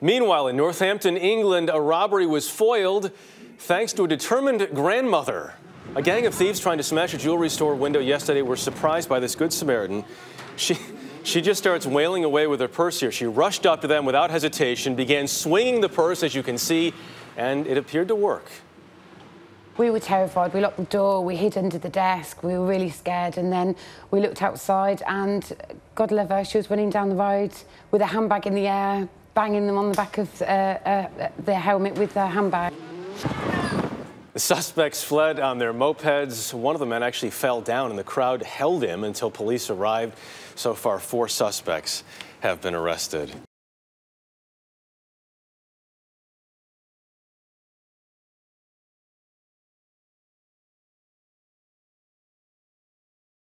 Meanwhile, in Northampton, England, a robbery was foiled thanks to a determined grandmother. A gang of thieves trying to smash a jewelry store window yesterday were surprised by this Good Samaritan. She, she just starts wailing away with her purse here. She rushed up to them without hesitation, began swinging the purse, as you can see, and it appeared to work. We were terrified. We locked the door, we hid under the desk, we were really scared. And then we looked outside, and God love her, she was running down the road with a handbag in the air, banging them on the back of uh, uh, their helmet with their handbag. The suspects fled on their mopeds. One of the men actually fell down, and the crowd held him until police arrived. So far, four suspects have been arrested.